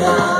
love.